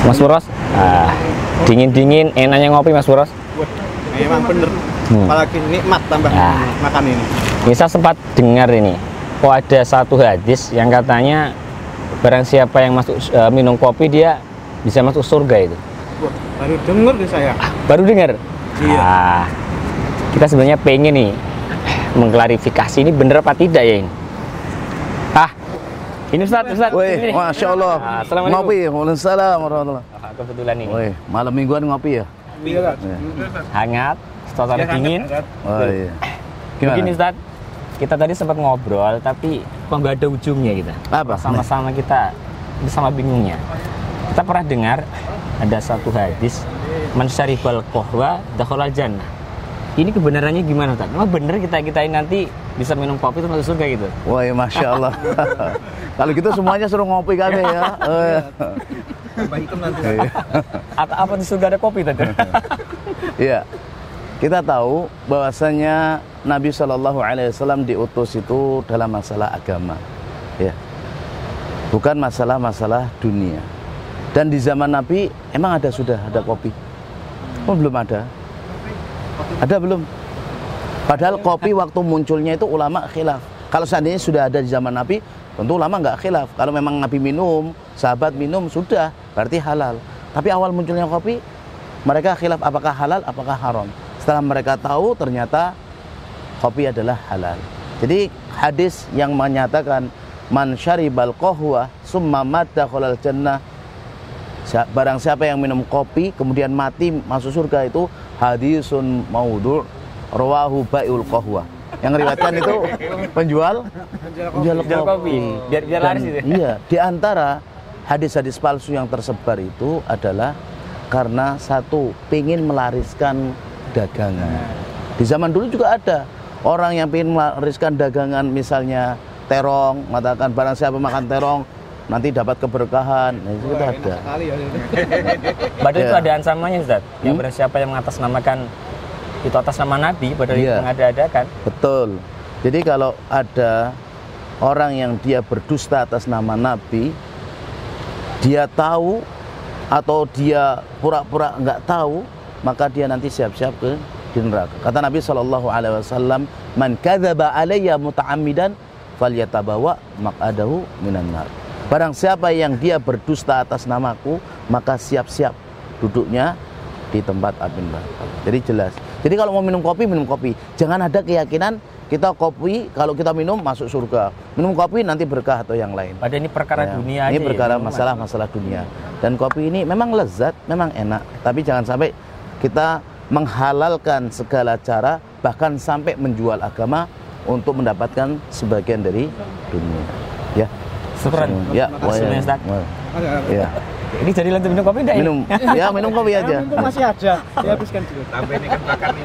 Mas Buros, ah, dingin-dingin enaknya ngopi Mas Buros. Wah, memang bener. Hmm. Apalagi nikmat tambah Ah. makan ini. Saya sempat dengar ini, kok ada satu hadis yang katanya barang siapa yang masuk eh, minum kopi dia bisa masuk surga itu. Wah, baru denger deh saya. Baru dengar? Iya. Ah, kita sebenarnya pengen nih mengklarifikasi ini bener apa tidak ya ini. Ini Ustaz, Ustaz. Woi, masya Allah. Ah, Assalamualaikum. Ngopi, waalaikumsalam warahmatullah. Ah, kebetulan ini Woi, malam mingguan ngopi ya? Iya, Kak. Iya. hangat, suasana Ya, dingin. Oh iya. Begini Ustaz, kita tadi sempat ngobrol tapi kok nggak ada ujungnya kita. Apa? Sama-sama kita sama bingungnya. Kita pernah dengar ada satu hadis man syaribal qahwa dakhala jannah. Ini kebenarannya gimana Ustaz? Emang bener kita kita ini nanti bisa minum kopi terus masuk surga gitu? Woi, masya Allah. Kalau gitu semuanya suruh ngopi kami ya. Eh, Tambah hitam nanti. Iya. Atau apa di surga ada kopi tadi? Iya. Kita tahu bahwasanya Nabi Shallallahu Alaihi Wasallam diutus itu dalam masalah agama, ya, bukan masalah-masalah dunia. Dan di zaman Nabi emang ada sudah ada kopi? Oh belum ada. Ada belum? Padahal kopi waktu munculnya itu ulama khilaf. Kalau seandainya sudah ada di zaman Nabi, tentu ulama nggak khilaf. Kalau memang Nabi minum, sahabat minum, sudah berarti halal. Tapi awal munculnya kopi, mereka khilaf apakah halal, apakah haram. Setelah mereka tahu ternyata kopi adalah halal. Jadi hadis yang menyatakan man syaribal qahwa summa mata jannah barang siapa yang minum kopi kemudian mati masuk surga itu hadisun maudhu rawahu baiul qahwa yang riwayatkan itu penjual? Penjual Jual kopi. Biar biar laris gitu. iya di antara hadis-hadis palsu yang tersebar itu adalah karena satu pingin melariskan dagangan. Di zaman dulu juga ada orang yang ingin melariskan dagangan misalnya terong mengatakan barang siapa makan terong nanti dapat keberkahan nah, itu Wah, ada enak sekali ya. Padahal itu Ya. ada ancamannya Ustaz. Yang Hmm? barang siapa yang mengatasnamakan itu atas nama Nabi, padahal itu Iya. mengada-adakan. Betul. Jadi kalau ada orang yang dia berdusta atas nama Nabi, dia tahu atau dia pura-pura nggak tahu, maka dia nanti siap-siap ke di neraka. Kata Nabi Shallallahu Alaihi Wasallam, "Man kadzaba alayya muta'ammidan, falyatabawa maq'adahu minan nar." Barang siapa yang dia berdusta atas namaku, maka siap-siap duduknya di tempat api neraka. Jadi jelas. Jadi kalau mau minum kopi, minum kopi. Jangan ada keyakinan kita kopi kalau kita minum masuk surga. Minum kopi nanti berkah atau yang lain. Padahal ini perkara Ya, dunia Ini aja perkara ya, masalah-masalah dunia. Dan kopi ini memang lezat, memang enak. Tapi jangan sampai kita menghalalkan segala cara, bahkan sampai menjual agama untuk mendapatkan sebagian dari dunia. Ya. Syukran. Ya, wah, Ustaz. Ya. Ini jadi lanjut minum kopi enggak ya? Minum, ya minum kopi aja. Mumpung masih ada. Dihabiskan dulu. Tambah ini kan bakar nih.